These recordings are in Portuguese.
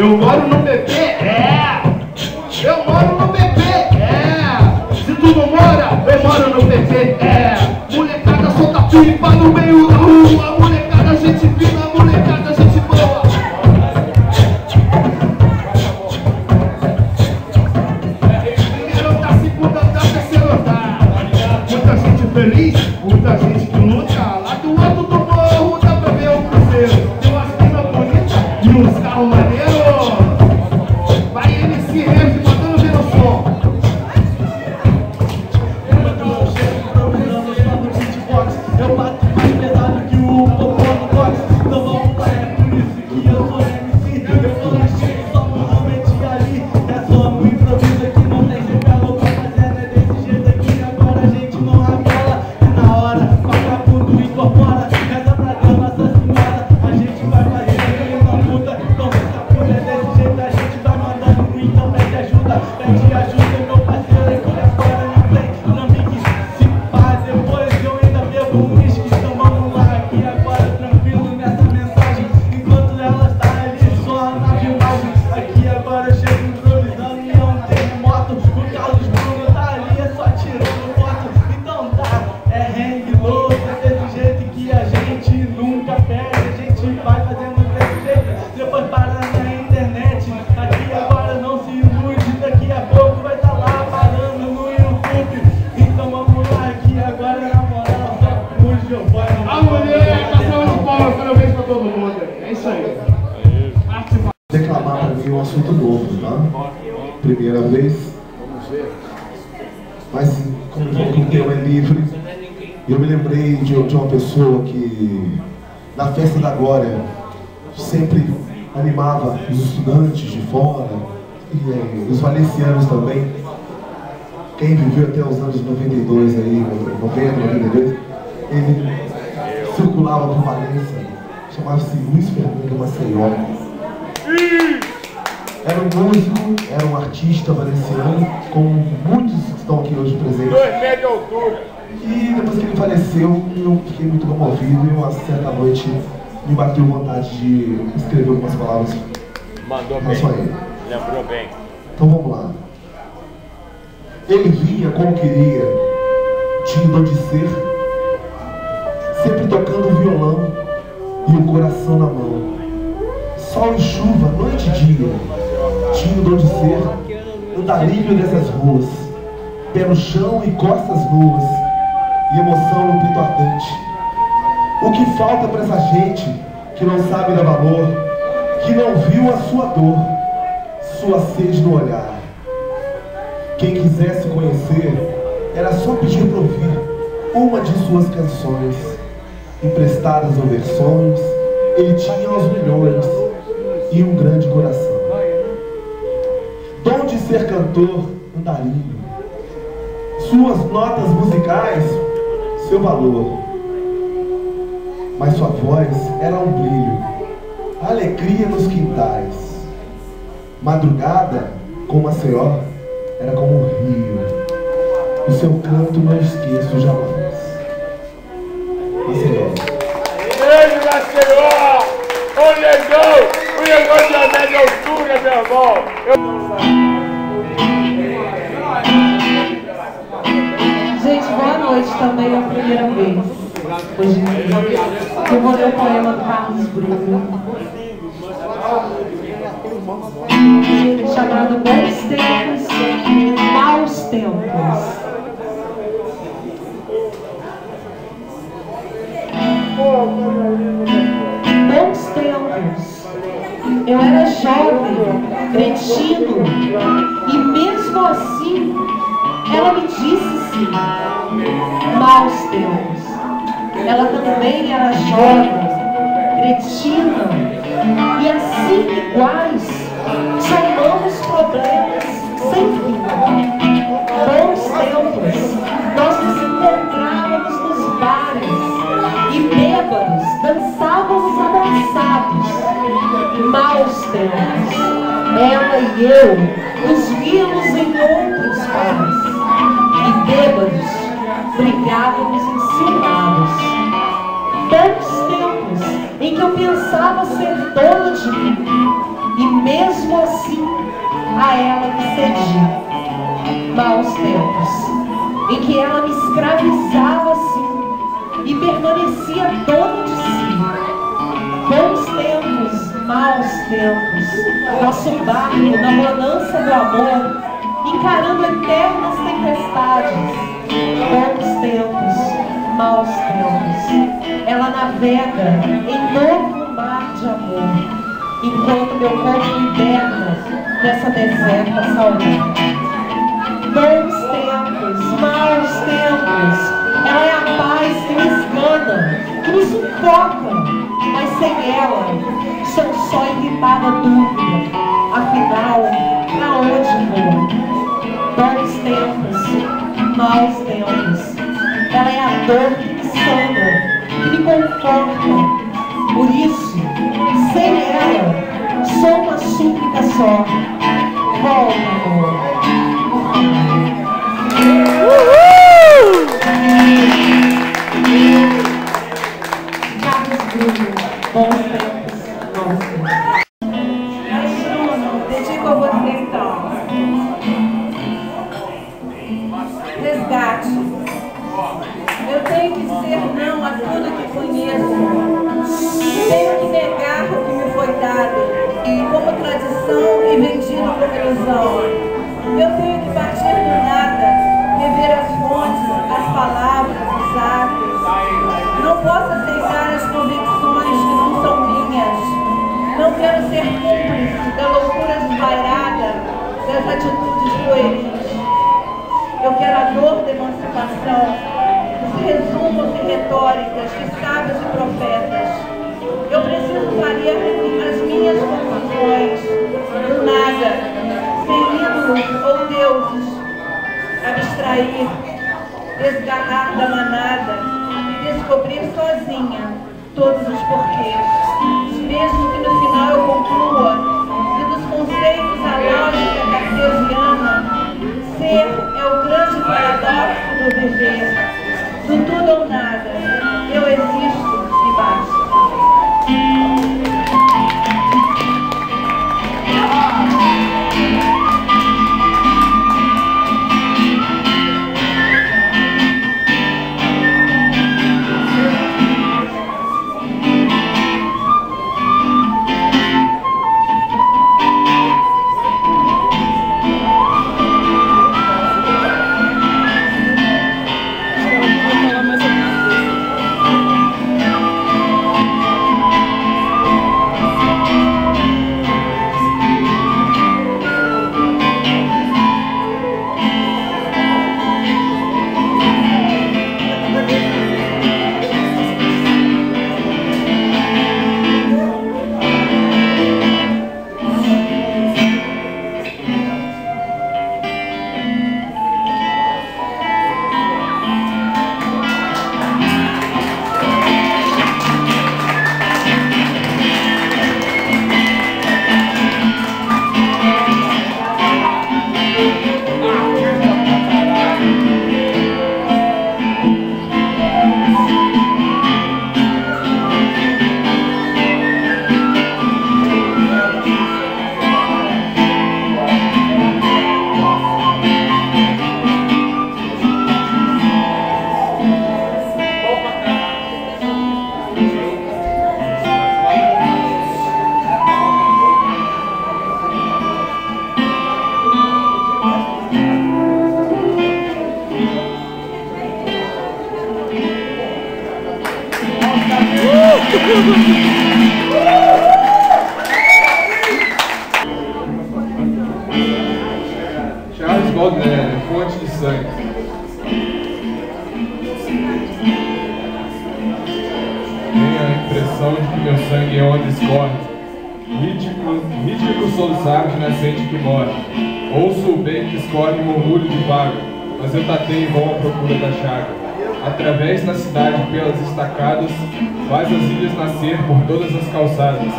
Eu moro no PP, é. Eu moro no PP, é. Se tu não mora, eu moro no PP, é. Molecada solta pipa no meio da rua. Molecada Primeira vez. Mas como o tema é livre, eu me lembrei de, de uma pessoa que na festa da Glória sempre animava os estudantes de fora e eh, os valencianos também. Quem viveu até os anos 92 aí, 90, 92, ele circulava por Valência, chamava-se Luiz Fernando Maceió. Era um músico, era um artista valenciano, como muitos que estão aqui hoje presentes. Dois metros de altura. E depois que ele faleceu, eu fiquei muito comovido e uma certa noite me bateu vontade de escrever algumas palavras Mandou em relação a ele. Lembrou bem. Então vamos lá. Ele vinha como queria, tinha dom de ser, sempre tocando violão e o coração na mão. Sol e chuva, noite e dia, tinha o dom de ser, andarilho dessas ruas, pé no chão e costas nuas, e emoção no peito ardente. O que falta para essa gente que não sabe dar valor, que não viu a sua dor, sua sede no olhar? Quem quisesse conhecer, era só pedir para ouvir uma de suas canções, emprestadas ou versões, ele tinha aos milhões e um grande coração. De ser cantor, andarilho. Suas notas musicais, seu valor. Mas sua voz era um brilho, alegria nos quintais. Madrugada, com Maceió, era como um rio. O seu canto não esqueço jamais. Maceió. Beijo, Maceió! Ô, negão! O negão de a média altura, meu irmão! Gente, também, a primeira vez. Hoje eu vou ler o poema Carlos Bruno. Chamado Bons Tempos, Maus Tempos. Bons tempos. Eu era jovem, cretino, e mesmo assim ela me disse sim. Maus tempos. Ela também era jovem, cretina, e assim iguais, somamos problemas sem fim. Bons tempos, nós nos encontrávamos nos bares e bêbados dançávamos abraçados. Maus tempos, ela e eu nos víamos em outros bares bêbados brigávamos enciumados. Bons tempos em que eu pensava ser dona de mim e mesmo assim a ela me cedi. Maus tempos, em que ela me escravizava assim e permanecia dono de si. Bons tempos, maus tempos, nosso barco na bonança do amor, encarando eternas tempestades. Bons tempos, maus tempos, ela navega em novo mar de amor enquanto meu corpo hiberna nessa deserta saudade. Bons tempos, maus tempos, ela é a paz que me esgana, que me sufoca, mas sem ela dor que me sana, que me conforta. Por isso, sem ela, sou uma súplica só. Volta, amor. Carlos Bruno, bons tempos, Bruno, dedico a você então. Resgate. Dizer não a tudo que conheço. Tenho que negar o que me foi dado, como tradição e vendido como ilusão. Eu tenho que partir do nada, rever as fontes, as palavras, os atos. Não posso aceitar as convicções que não são minhas. Não quero ser cúmplice da loucura desvairada, das atitudes pueris. Eu quero a dor da emancipação, resumos e retóricas de sábios e profetas. Eu preciso parir as minhas confusões, do nada, sem ídolos ou deuses, abstrair, desgarrar da manada e descobrir sozinha todos os porquês. Mesmo que no final eu conclua que dos conceitos a lógica cartesiana, ser é o grande paradoxo do viver, do tudo ou nada. Eu existo rítmico soluçar de nascente que morre. Ouço o bem que escorre murmúrio de vaga, mas eu tatei em vão à procura da chaga. Através da cidade pelas estacadas, faz as ilhas nascer por todas as calçadas,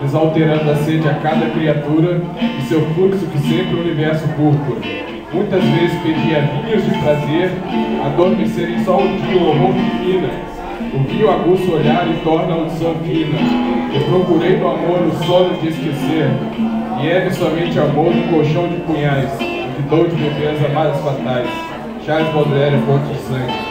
desalterando a sede a cada criatura e seu fluxo que sempre o universo púrpura. Muitas vezes pedia vinhos de prazer, adormecerem só um dia o horror que mina, O vinho aguça o olhar e torna a audição fina. Eu procurei no amor o sono de esquecer. E é somente amor no colchão de punhais, que dou de beber as amadas fatais. Charles Baudelaire, Fonte de Sangue.